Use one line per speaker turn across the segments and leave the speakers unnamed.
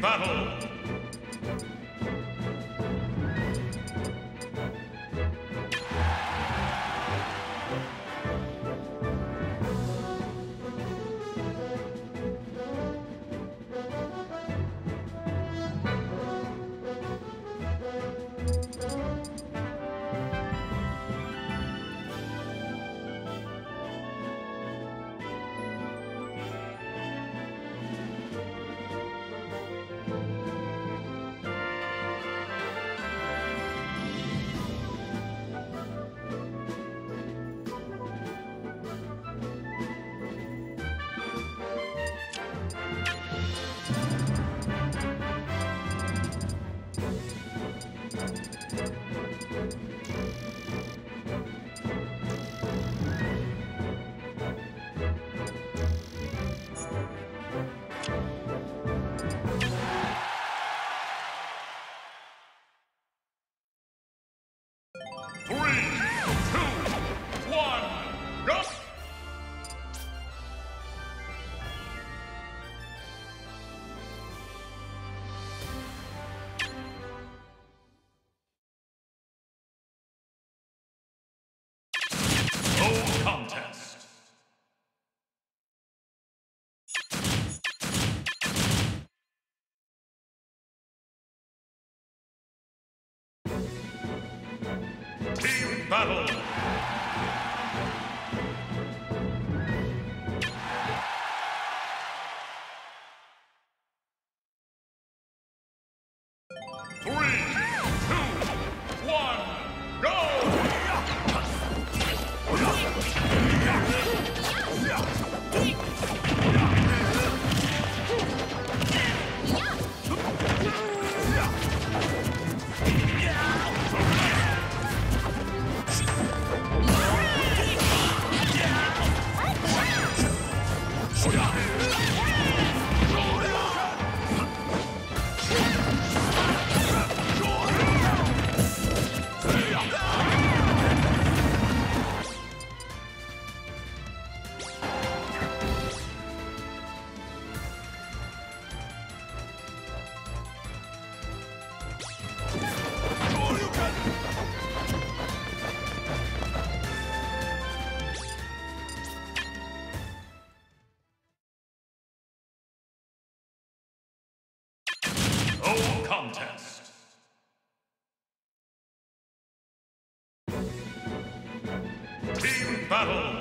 battle! Team battle! Battle.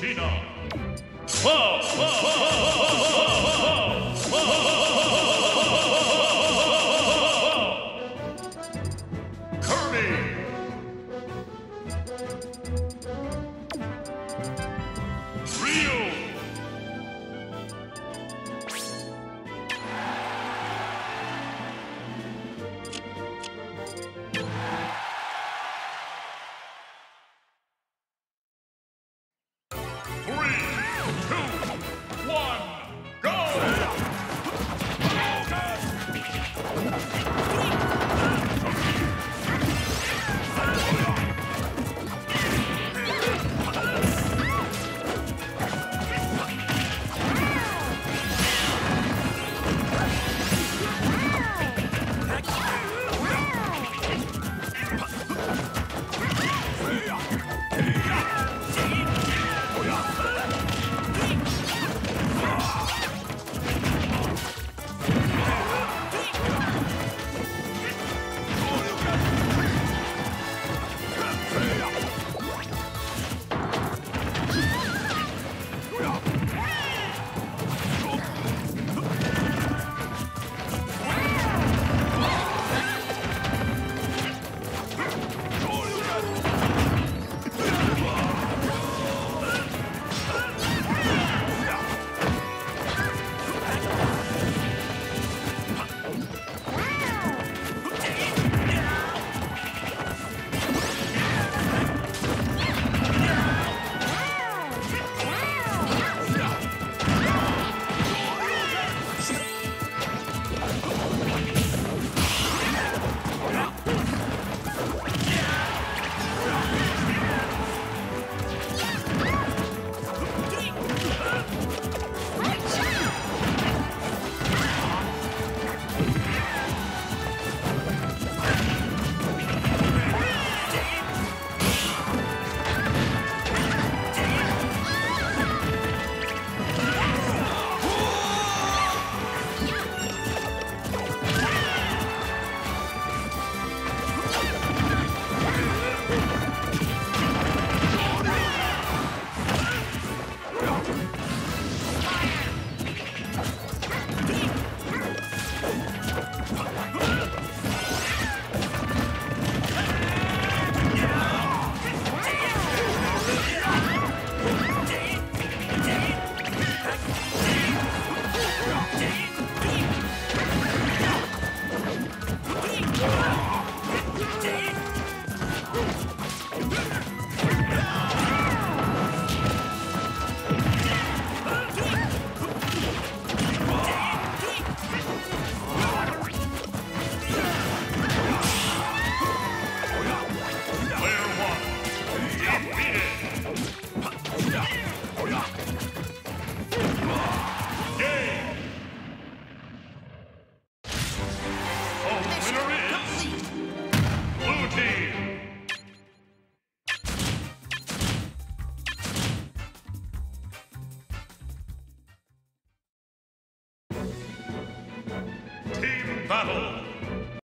Lucina. Cloud.